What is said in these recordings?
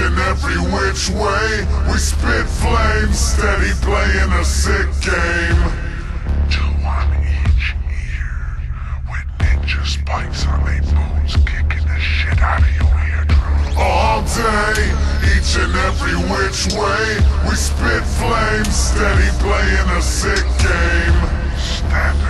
and every which way. We spit flames, steady playing a sick game. Two on each ear, with ninja spikes on their boots, kicking the shit out of your eardrum. All day, each and every which way. We spit flames, steady playing a sick game. Stabbing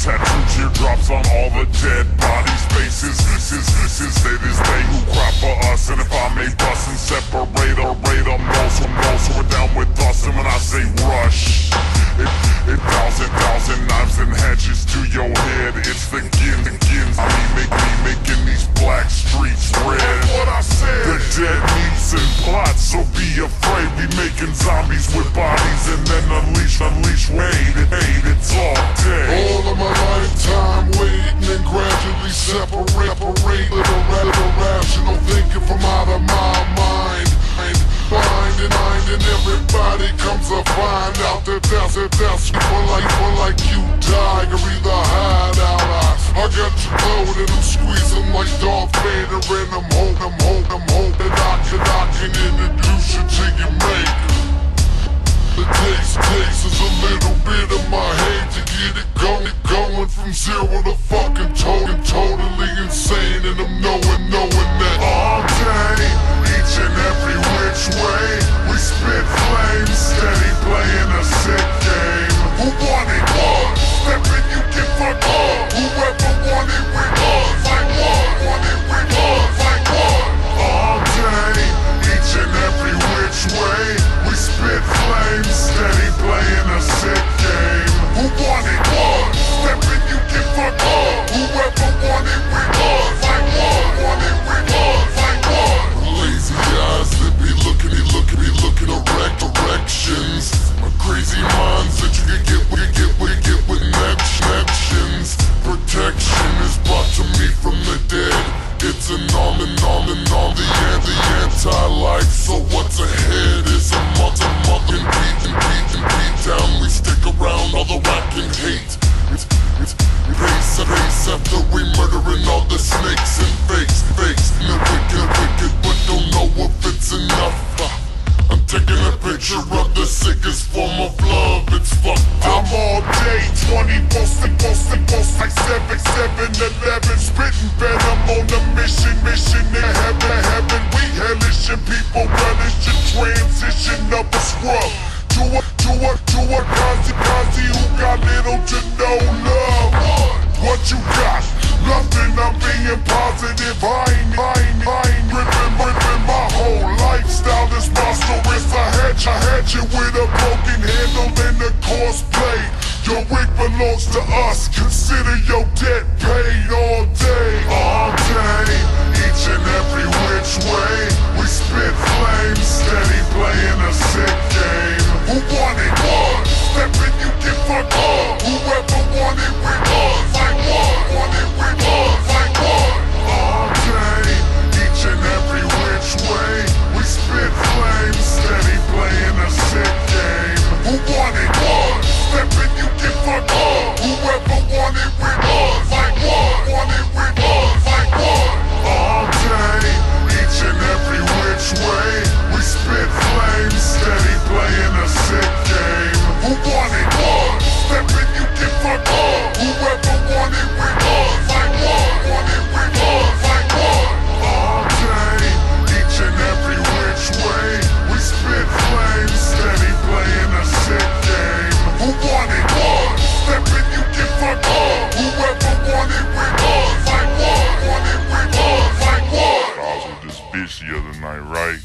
tattoo teardrops on all the dead bodies' faces. This is, this is, it is they who cry for us, and if I may bust and separate or rate them, those from those who are down with us, and when I say rush, it, it thousand, thousand knives and hatchets to your head. It's the gin, the gins. I mean, that's it, that's people like, people like you, tiger, either hide out. I, I got you loaded, I'm squeezing like Darth Vader and I'm holding, I'm holding, I'm holding. I can, I can introduce you to your mate. The taste, taste is a little bit of my hate to get it going, going from zero to fucking total, totally insane, It's an on and on and on the end, the anti-life. So what's ahead is a mother, mother, and beat and beat and beat down. We stick around, although I can hate. It's, it's, pace, pace after we murdering all the snakes and fakes, fakes. And the wicked, wicked, but don't know if it's enough. I'm taking a picture of 7, 7, 11, spitting venom on a mission, mission in heaven, heaven. We hellish and people relish in transition of a scrub. To a, to a, to a Kazi, Kazi who got little to no love. What you got? Nothing, I'm being positive. I ain't, I ain't, I ain't ripping, ripping my whole lifestyle. This monstrous. I had you, had you with a broken handle and a course blade. Your wig belongs to us. Consider your debt paid all day. All day, each and every which way. We spit flames, the other night, right?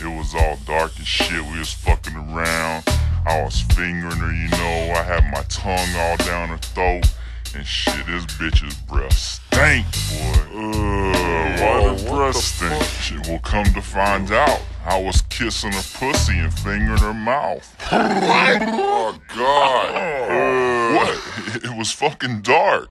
It was all dark and shit. We was fucking around. I was fingering her, you know. I had my tongue all down her throat. And shit, this bitch's breath stank, boy. Ugh, why the breath stink? Shit, will come to find out. I was kissing her pussy and fingering her mouth. Oh God. Uh, what? It was fucking dark.